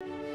you